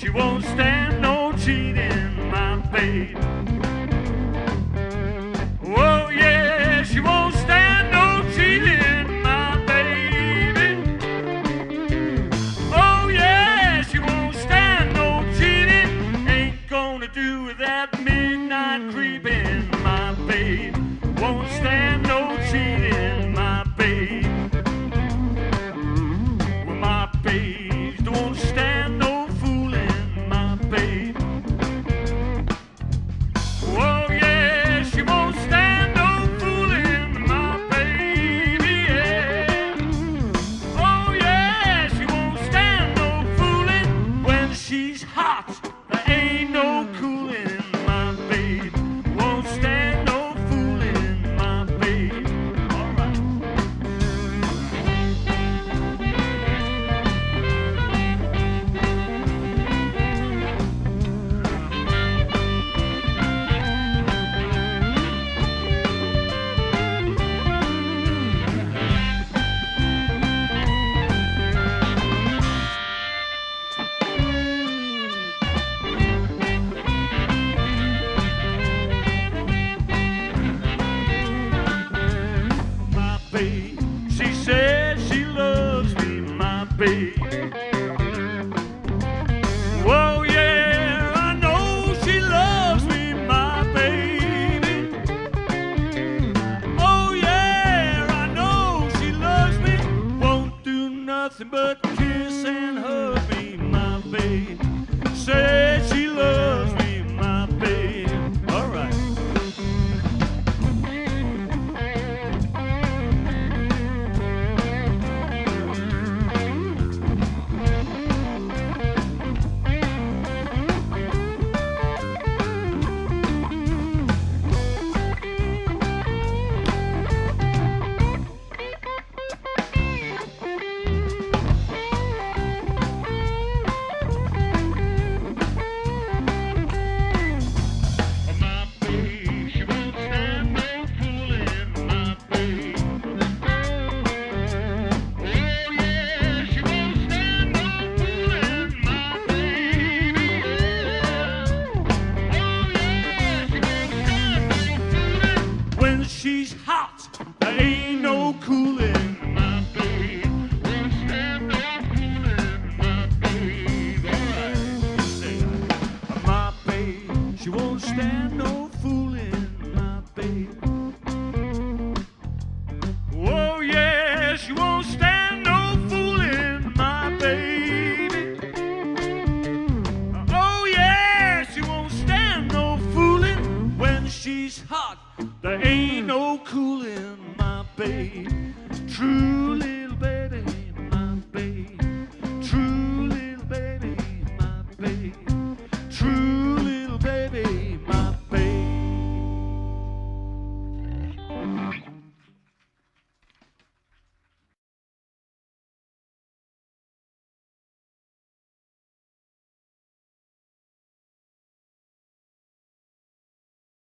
she won't stand. Oh, yeah, she won't stand no cheating, my baby. Oh, yeah, she won't stand no cheating. Ain't gonna do that midnight creeping, my babe. Won't stand no cheating, my babe. be. Whoa, yeah, I know she loves me, my baby. Oh, yeah, I know she loves me. Won't do nothing but kiss and she's hot. There ain't no cooling my babe. Truly.